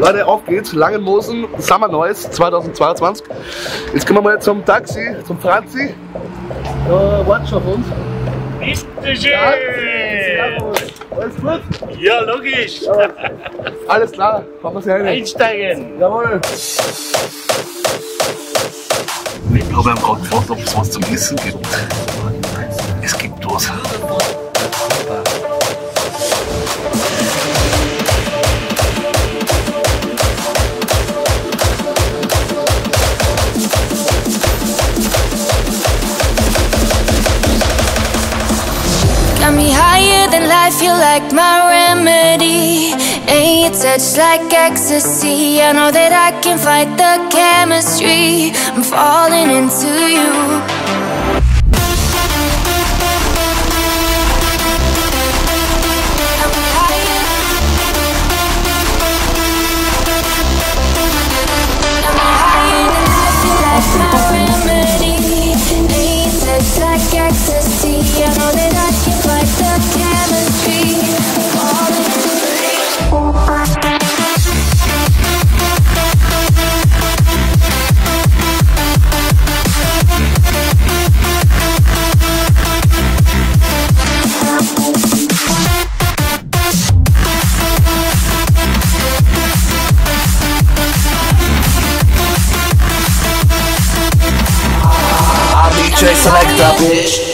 Leute, auf geht's. Langenmosen, Summer Noise 2022. Jetzt kommen wir mal zum Taxi, zum Franzi. Da wartet schon auf uns. Bitte schön! Alles gut? Ja, logisch! Alles klar, fahren wir sie rein. Einsteigen! Jawohl. Ich habe ihn gerade gefragt, ob es was zum Essen gibt. Es gibt was. You like my remedy. And your touch like ecstasy. I know that I can fight the chemistry. I'm falling into you. Like ecstasy. I know that Selecta, bitch.